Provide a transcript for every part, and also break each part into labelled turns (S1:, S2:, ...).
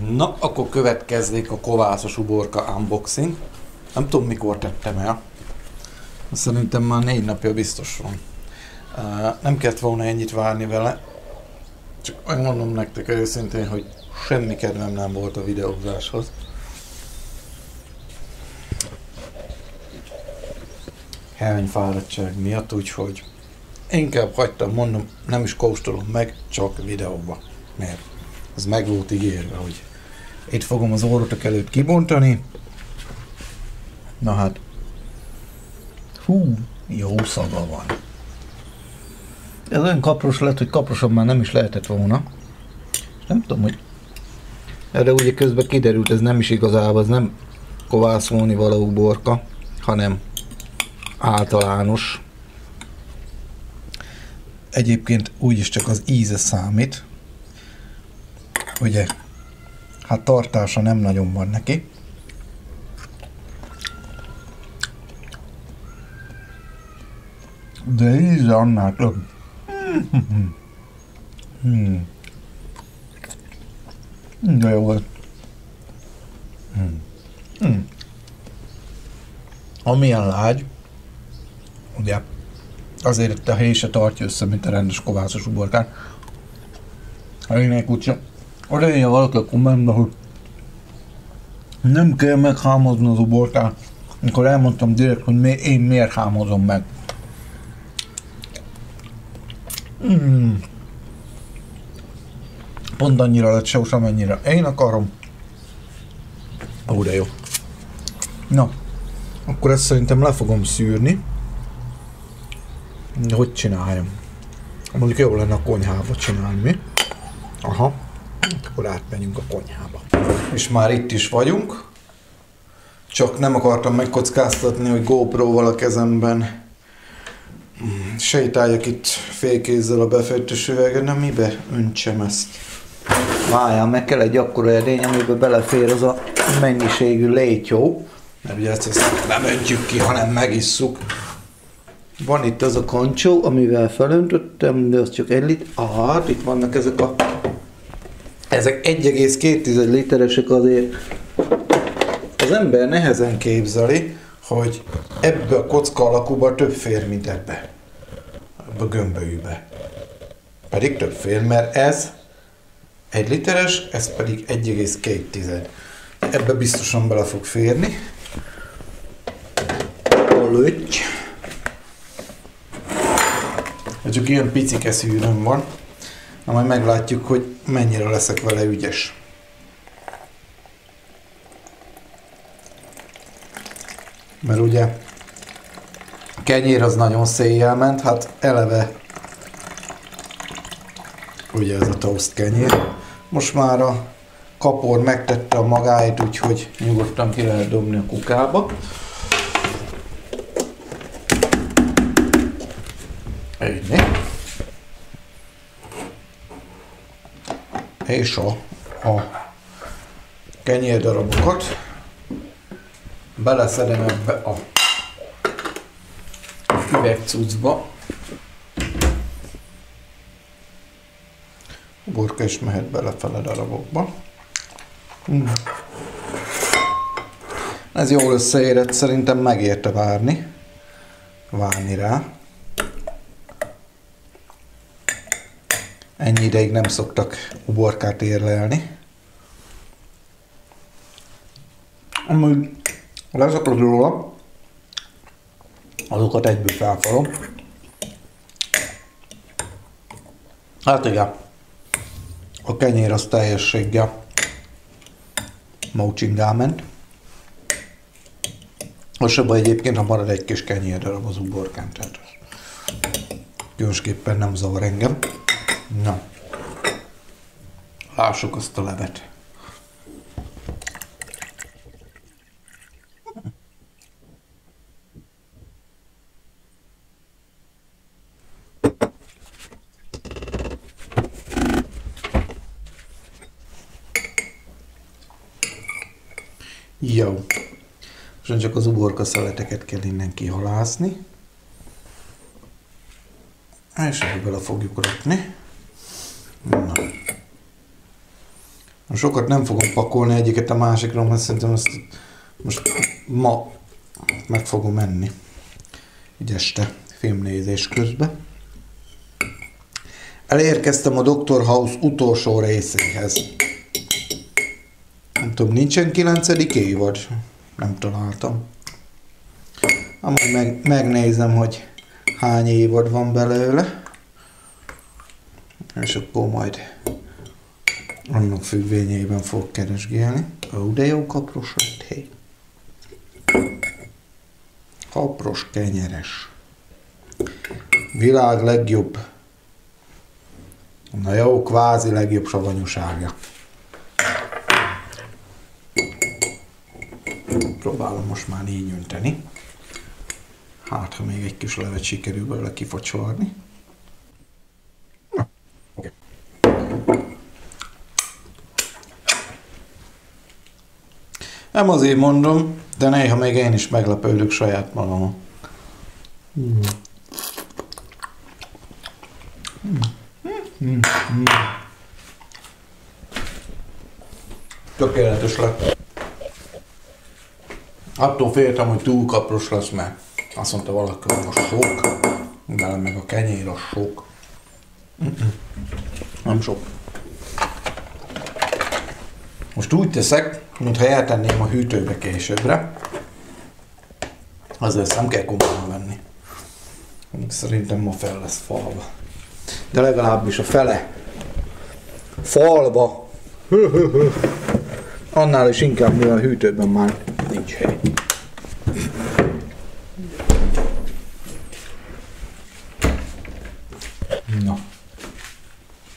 S1: Na, akkor következzék a kovászos uborka unboxing. Nem tudom, mikor tettem el. Szerintem már négy napja biztos van. Nem kellett volna ennyit várni vele. Csak megmondom nektek őszintén, hogy semmi kedvem nem volt a videózáshoz. fáradtság miatt, úgyhogy inkább hagytam, mondom, nem is kóstolom meg, csak videóba. Miért? Ez meg volt ígérve, hogy itt fogom az orrotok előtt kibontani. Na hát, hú, jó szaga van. Ez olyan kapros lett, hogy kaprosabb már nem is lehetett volna. Nem tudom, hogy erre ugye közben kiderült, ez nem is igazából, ez nem kovászolni való borka, hanem általános. Egyébként úgyis csak az íze számít. Ugye, hát tartása nem nagyon van neki. De íze annál több. Hmm. De jó volt. Hmm. Hmm. Amilyen lágy, ugye azért a héj se tartja össze, mint a rendes kovászos uborkán. Ha én úgy oda jöjjön valaki a kommentbe, hogy nem kell meghámozni az uborkát, amikor elmondtam direkt, hogy mi, én miért hámozom meg. Mm. Pont annyira lett sós, amennyire én akarom. Ó, de jó. Na, akkor ezt szerintem le fogom szűrni. Hogy csináljam? Mondjuk jó lenne a konyhába csinálni, mi? Aha. Akkor átmenjünk a konyhába. És már itt is vagyunk. Csak nem akartam megkockáztatni, hogy GoPro-val a kezemben sétáljak itt félkézzel a befejtős üvegen, nem mibe öntsem ezt? Várjál, meg kell egy akkora edény, amiben belefér az a mennyiségű létyó, mert ugye ezt, ezt nem öntjük ki, hanem megisszuk. Van itt az a kancsó, amivel felöntöttem, de az csak egy lit. Ah, hát itt vannak ezek a... Ezek 1,2 literesek azért. Az ember nehezen képzeli, hogy ebbe a kocka alakúba több fér, mint ebbe. Ebbe a gömbölyűbe. Pedig több fér, mert ez egy literes, ez pedig 1,2. Ebbe biztosan bele fog férni. A löty. Csak ilyen picike szűrőm van. Na majd meglátjuk, hogy mennyire leszek vele ügyes. Mert ugye a kenyér az nagyon széjjel ment, hát eleve ugye ez a toast kenyér. Most már a kapor megtette a magáit, úgyhogy nyugodtan ki lehet dobni a kukába. Ennyi. És a, a kenyérdarabokat beleszedem ebbe a üvegcucba. A borka is mehet belefele darabokba. Mm. Ez jól összeérett, szerintem megérte várni. Várni rá. Ennyi ideig nem szoktak uborkát érlelni. Amúgy leszakad róla, azokat egyből felfalom. Hát igen, a kenyér az teljességgel mócsingá ment. Most se baj egyébként, ha marad egy kis kenyér darab az uborkán, tehát különösképpen nem zavar engem. Na, lássuk azt a levet. Jó. Most csak az uborka szeleteket kell innen kihalászni. És ebbe bele fogjuk rakni. Na. Sokat nem fogom pakolni egyiket a másikra, mert szerintem ezt most ma meg fogom menni. Így este filmnézés közben. Elérkeztem a Dr. House utolsó részéhez. Nem tudom, nincsen kilencedik évad? Nem találtam. Amúgy meg, megnézem, hogy hány évad van belőle. És akkor majd annak függvényében fog keresgélni. Ó, de jó kapros lett, hé. Kapros, kenyeres. Világ legjobb. Na jó, kvázi legjobb savanyúsága. Próbálom most már így önteni. Hát, ha még egy kis levet sikerül belőle kifacsolni. Nem azért mondom, de néha még én is meglepődök saját magamon. Mm. Mm. Mm. Tökéletes lett. Attól féltem, hogy túl kapros lesz, mert azt mondta valaki, hogy a sok, de meg a kenyér a sok. Mm-mm. Nem sok. Most úgy teszek, mintha eltenném a hűtőbe későbbre. Azért nem kell komolyan venni. Szerintem ma fel lesz falva. De legalábbis a fele falva. Annál is inkább, mivel a hűtőben már nincs hely.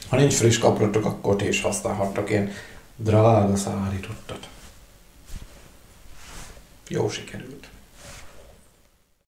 S1: Ha nincs friss kaprotok, akkor ti is használhattok én drága szállítottat. Jó sikerült.